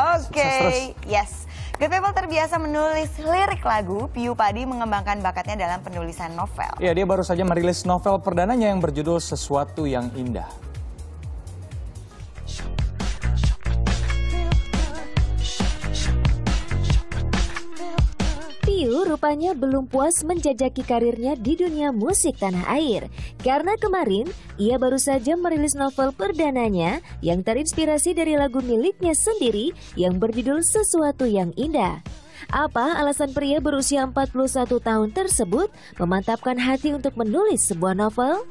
Oke, yes. Good People terbiasa menulis lirik lagu, Piu Padi mengembangkan bakatnya dalam penulisan novel. Ya, dia baru saja merilis novel perdananya yang berjudul Sesuatu Yang Indah. Rupanya belum puas menjajaki karirnya di dunia musik tanah air. Karena kemarin, ia baru saja merilis novel perdananya yang terinspirasi dari lagu miliknya sendiri yang berjudul Sesuatu Yang Indah. Apa alasan pria berusia 41 tahun tersebut memantapkan hati untuk menulis sebuah novel?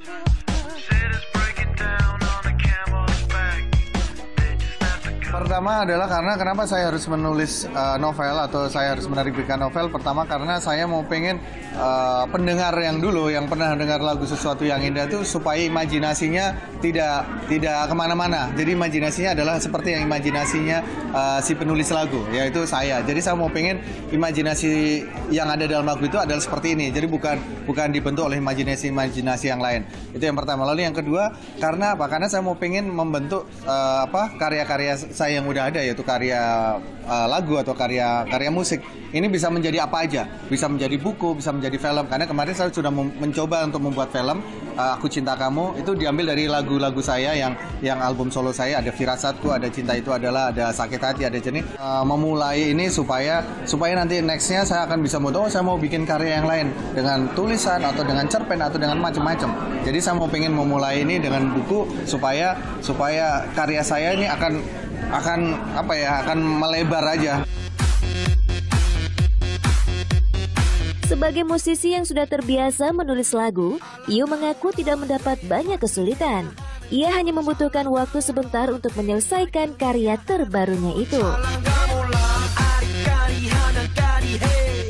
Pertama adalah karena kenapa saya harus menulis uh, novel atau saya harus menerbitkan novel. Pertama karena saya mau pengen uh, pendengar yang dulu yang pernah dengar lagu sesuatu yang indah itu supaya imajinasinya tidak tidak ke mana-mana. Jadi imajinasinya adalah seperti yang imajinasinya uh, si penulis lagu, yaitu saya. Jadi saya mau pengen imajinasi yang ada dalam lagu itu adalah seperti ini. Jadi bukan bukan dibentuk oleh imajinasi-imajinasi yang lain. Itu yang pertama. Lalu yang kedua karena apa? Karena saya mau pengen membentuk uh, apa karya-karya saya yang udah ada yaitu karya uh, lagu atau karya karya musik. Ini bisa menjadi apa aja? Bisa menjadi buku bisa menjadi film. Karena kemarin saya sudah mencoba untuk membuat film uh, aku cinta kamu. Itu diambil dari lagu-lagu saya yang yang album solo saya. Ada firasatku ada cinta itu adalah ada sakit hati ada jenis uh, memulai ini supaya supaya nanti nextnya saya akan bisa mau oh saya mau bikin karya yang lain. Dengan tulisan atau dengan cerpen atau dengan macam-macam. Jadi saya mau pengen memulai ini dengan buku supaya supaya karya saya ini akan akan apa ya akan melebar aja. Sebagai musisi yang sudah terbiasa menulis lagu, Iyo mengaku tidak mendapat banyak kesulitan. Ia hanya membutuhkan waktu sebentar untuk menyelesaikan karya terbarunya itu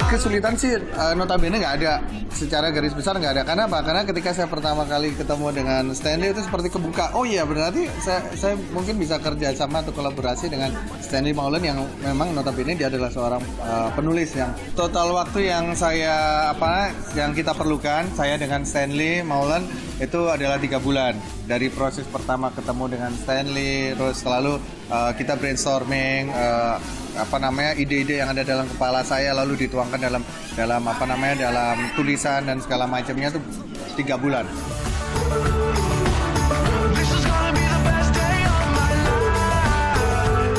kesulitan sih uh, notabene nggak ada secara garis besar nggak ada. Karena apa? Karena ketika saya pertama kali ketemu dengan Stanley itu seperti kebuka. Oh iya berarti saya, saya mungkin bisa kerja sama atau kolaborasi dengan Stanley Maulen yang memang notabene dia adalah seorang uh, penulis yang total waktu yang saya apa yang kita perlukan saya dengan Stanley Maulen itu adalah tiga bulan. Dari proses pertama ketemu dengan Stanley terus selalu uh, kita brainstorming uh, apa namanya ide-ide yang ada dalam kepala saya lalu dituangkan dalam dalam apa namanya dalam tulisan dan segala macamnya itu tiga bulan.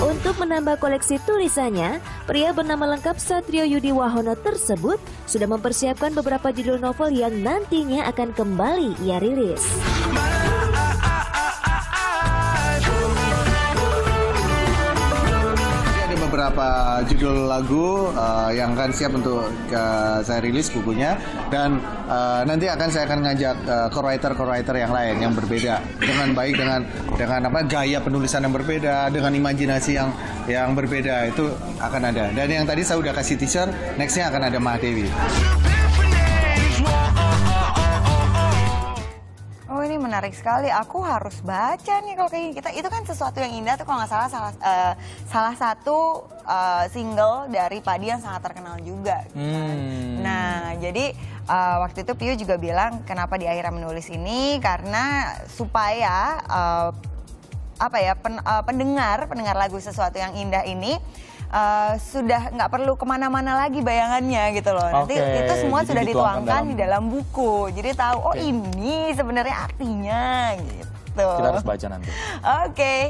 Untuk menambah koleksi tulisannya, pria bernama lengkap Satrio Yudi Wahono tersebut sudah mempersiapkan beberapa judul novel yang nantinya akan kembali ia rilis. Beberapa judul lagu uh, yang akan siap untuk uh, saya rilis bukunya. Dan uh, nanti akan saya akan ngajak uh, co-writer co-writer yang lain yang berbeda. Dengan baik dengan dengan apa gaya penulisan yang berbeda dengan imajinasi yang yang berbeda itu akan ada. Dan yang tadi saya udah kasih teaser nextnya akan ada Mahadewi. Menarik sekali. Aku harus baca nih kalau kayak kita itu kan sesuatu yang indah tuh kalau nggak salah salah uh, salah satu uh, single dari Padi yang sangat terkenal juga. Gitu kan. Hmm. Nah jadi uh, waktu itu Pio juga bilang kenapa di akhirnya menulis ini karena supaya uh, apa ya pen, uh, pendengar pendengar lagu sesuatu yang indah ini uh, sudah nggak perlu ke mana-mana lagi bayangannya gitu loh. Nanti okay, itu semua sudah dituangkan dalam... di dalam buku. Jadi tahu okay. oh ini sebenarnya artinya gitu. Kita harus baca nanti. Oke, okay.